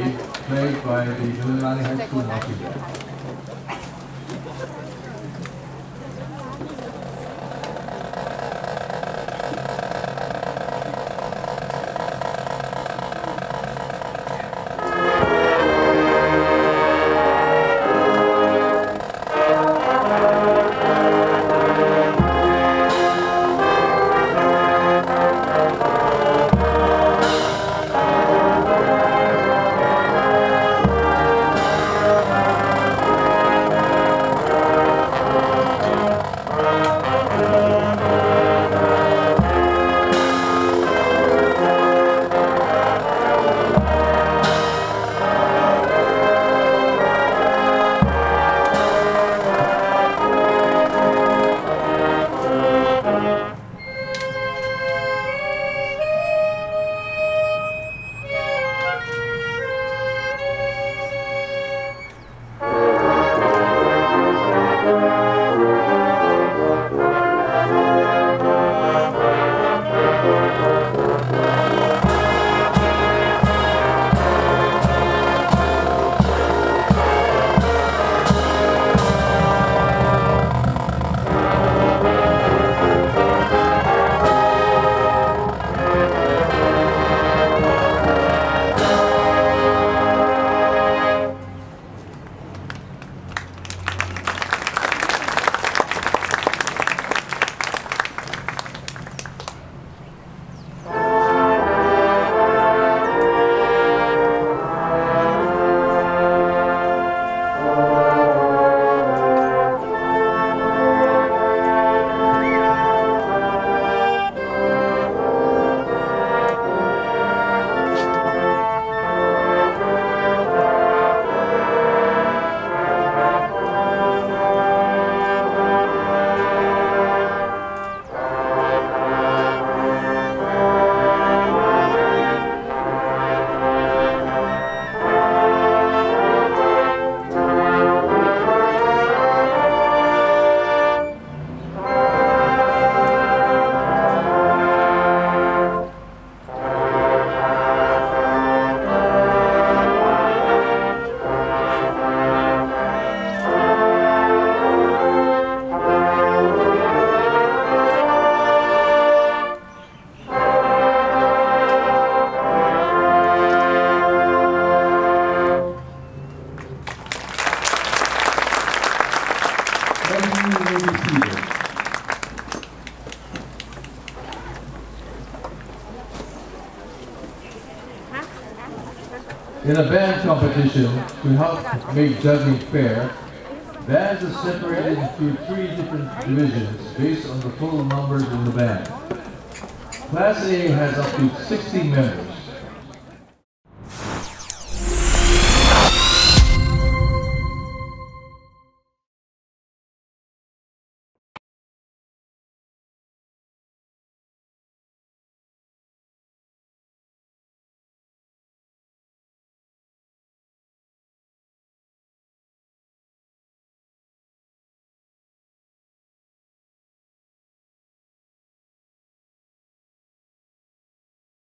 Played by the Mililani High School Marching Seated. In a band competition, to help make judging fair, bands are separated into three different divisions based on the total numbers in the band. Class A has up to 60 members.